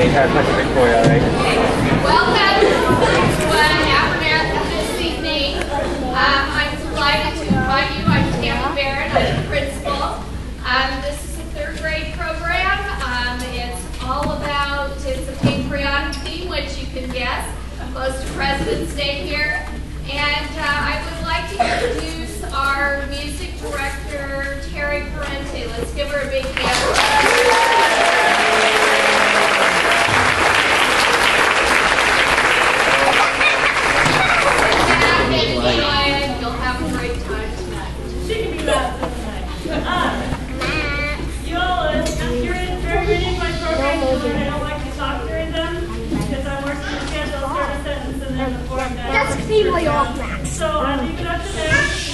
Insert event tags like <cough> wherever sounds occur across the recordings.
They alright? Welcome to uh, Africa this evening. Um, I'm delighted to invite you. I'm Tammy Barrett. I'm the principal. Um, this is a third grade program. Um, it's all about, it's a patriotic theme, which you can guess, close to President's Day here. And uh, I would like to introduce our music director, Terry Parente. Let's give her a big hand. Uh, you're my and I don't like to talk during them, because I'm schedule, start a sentence, and then the form. That's you all Max. So I'll leave it up to.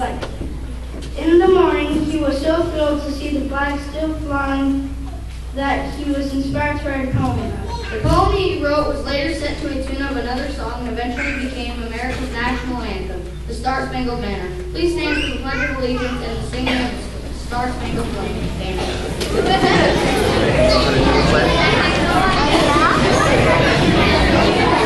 Light. In the morning, he was so thrilled to see the flag still flying that he was inspired to write a poem about it. The poem he wrote was later set to a tune of another song and eventually became America's national anthem, the Star Spangled Banner. Please stand for the Pledge of Allegiance and the singing of the Star Spangled Banner. <laughs>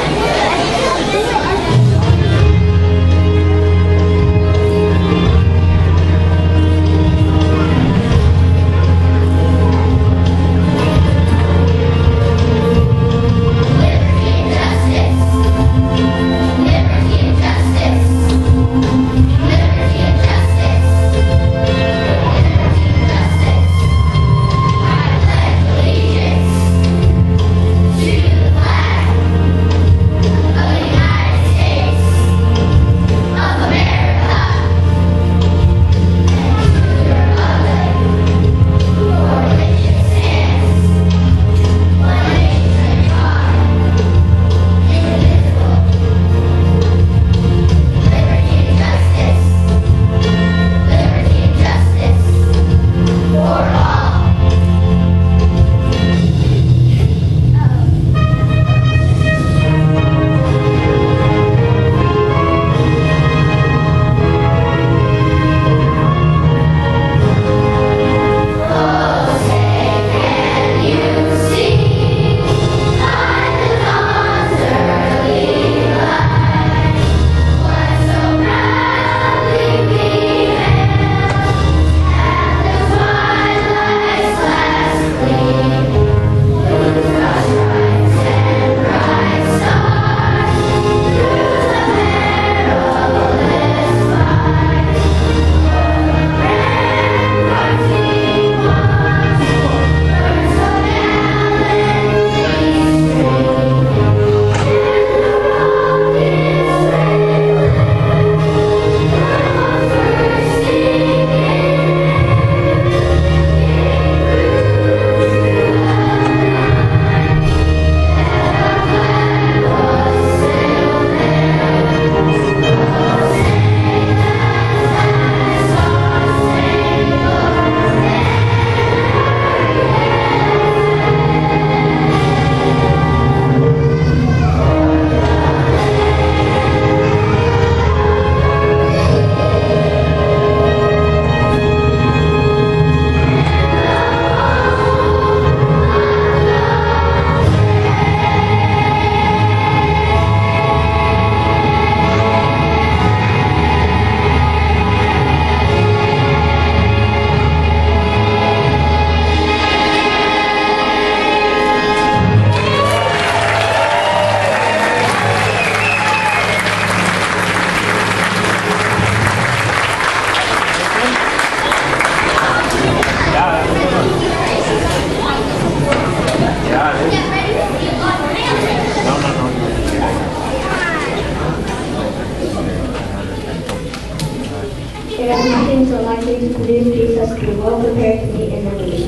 Nothing so likely to produce as to be well prepared to meet an enemy.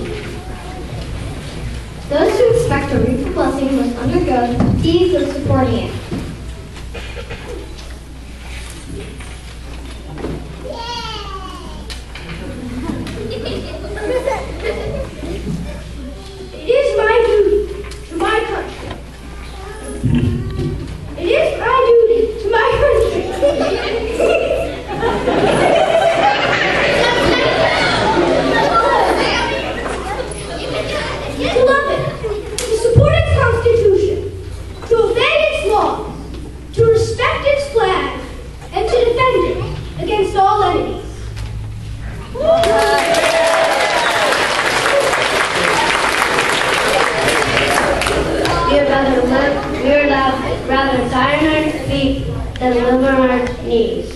Those who expect to reap a blessing must undergo the deeds of supporting. It is my duty to my country. It is my duty to my country. to love it, to support its constitution, to obey its laws, to respect its flag, and to defend it against all enemies. We would rather live, rather, rather our feet than live on our knees.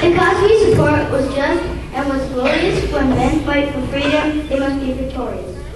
The we support was just and was glorious. When men fight for freedom, they must be victorious.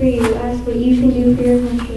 For you, ask what you can do for your country.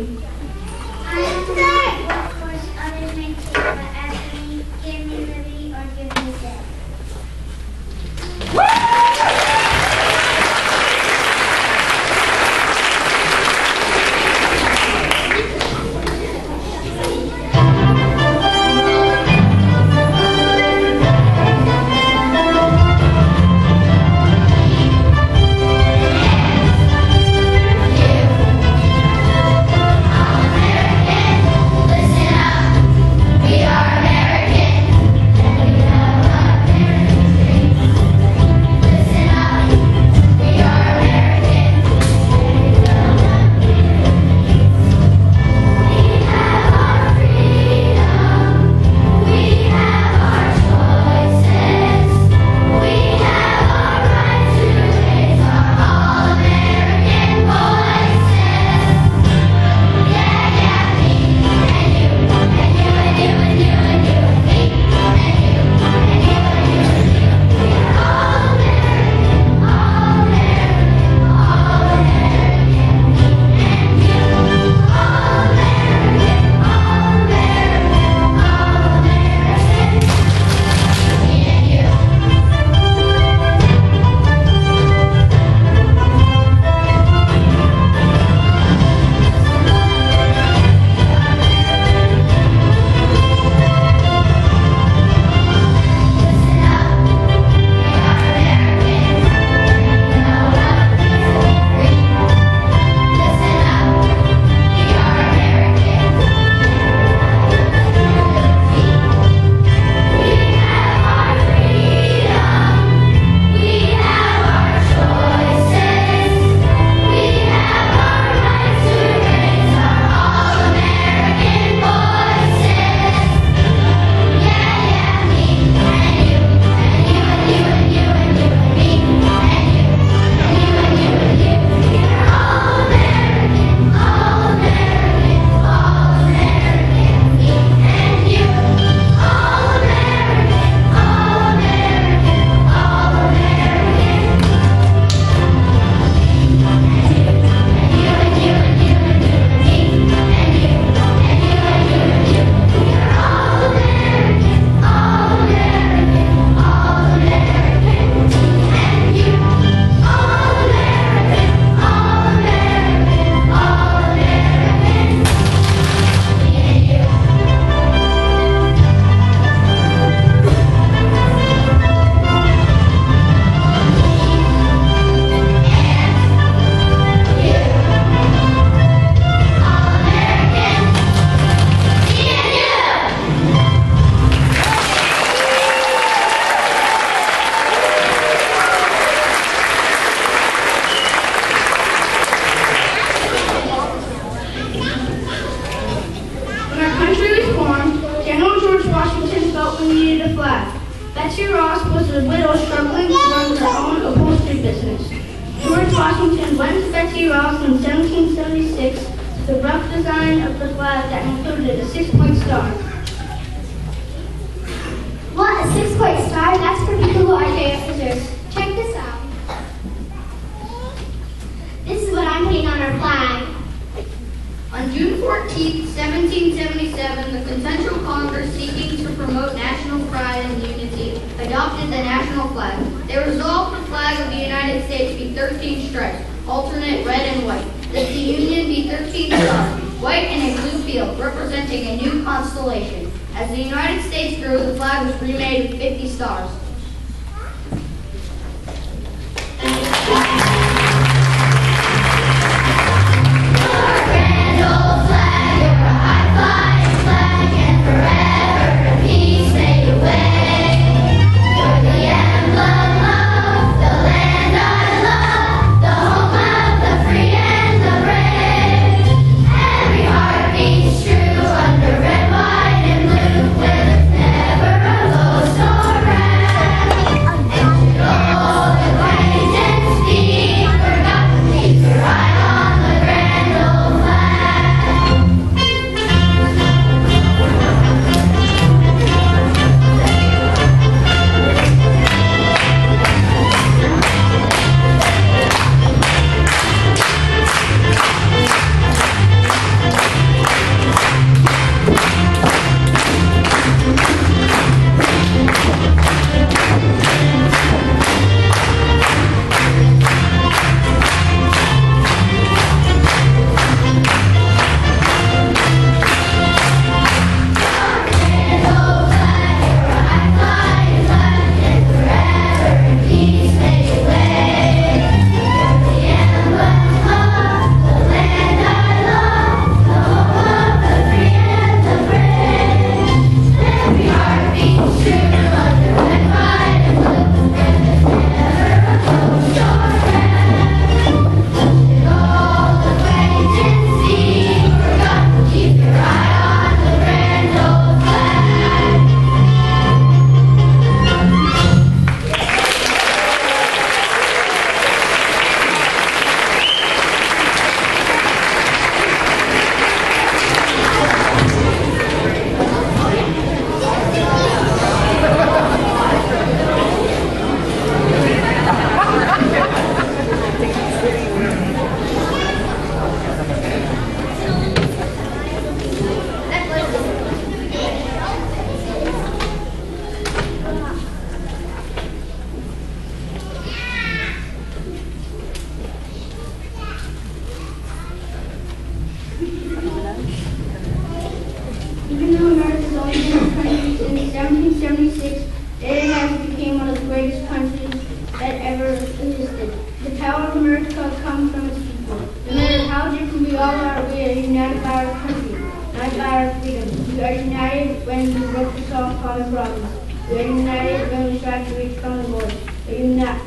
Design of the flag that included a six-point star. What, a six-point star? That's for people who are officers. Check this out. This is what I'm putting on our flag. On June 14, 1777, the Continental Congress, seeking to promote national pride and unity, adopted the national flag. They resolved the flag of the United States be 13 stripes, alternate red and white. That the Union be 13 stars, white in a blue field, representing a new constellation. As the United States grew, the flag was remade with 50 stars.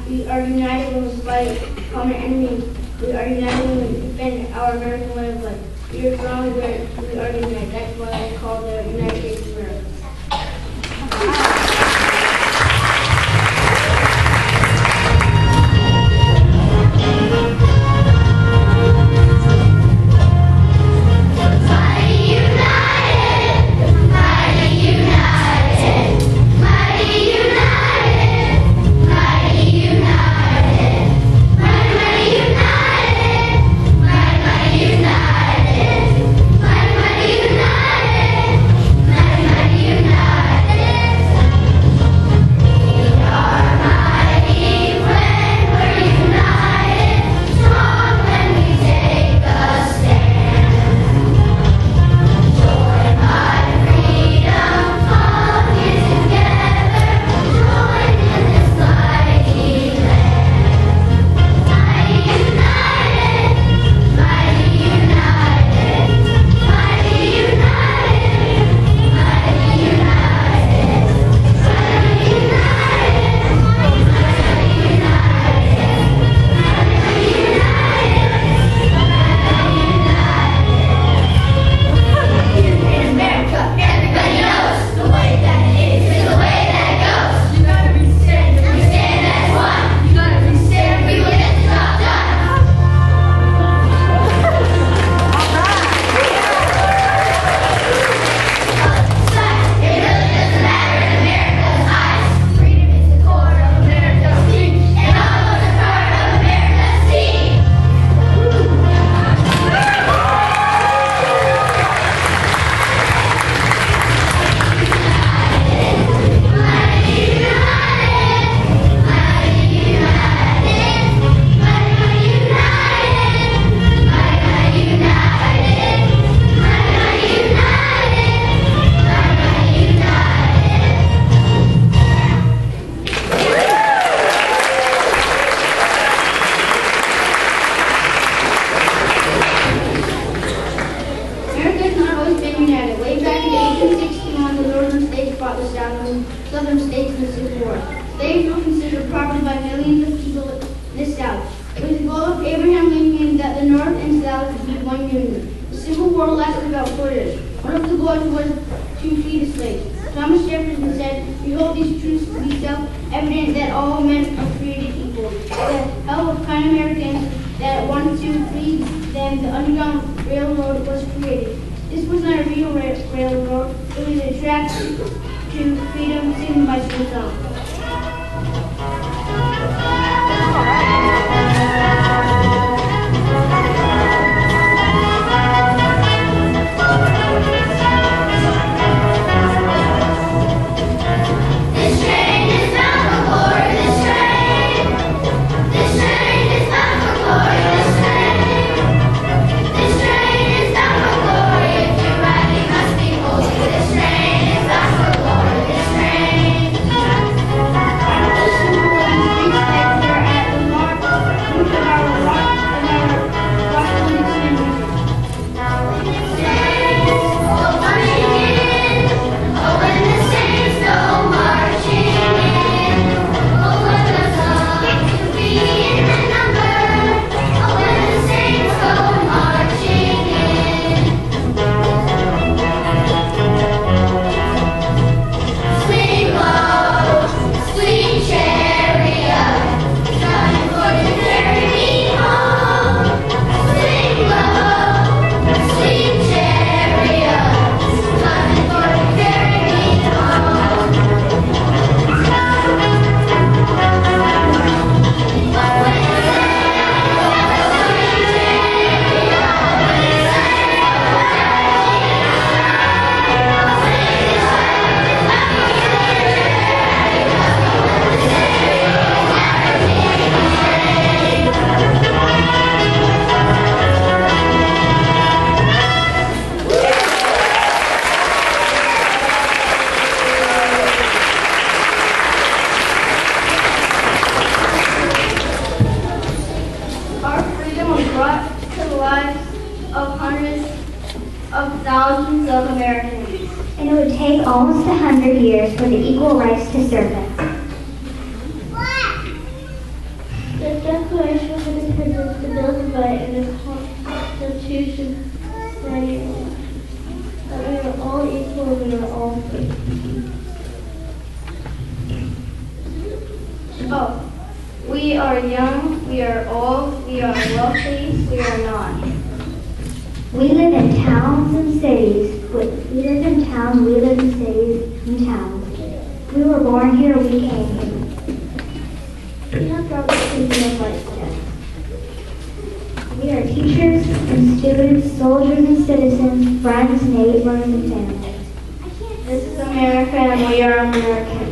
We are, united when we fight common enemies. We are united when we defend our American way of life. We are strong, we we are united. That's why I call the United years. One of the goals was to free the slaves. Thomas Jefferson said, We hold these truths to be self-evident that all men are created equal. The help of kind Americans that wanted to free them, the Underground Railroad was created. This was not a real ra- railroad, it was a track to freedom singing by school song. We are young, we are old, we are wealthy, we are not. We live in towns and cities. We we live in towns, we live in cities and towns. We were born here, we came here. We have the opportunity of. We are teachers and students, soldiers and citizens, friends, neighbors, and families. This is America and we are Americans.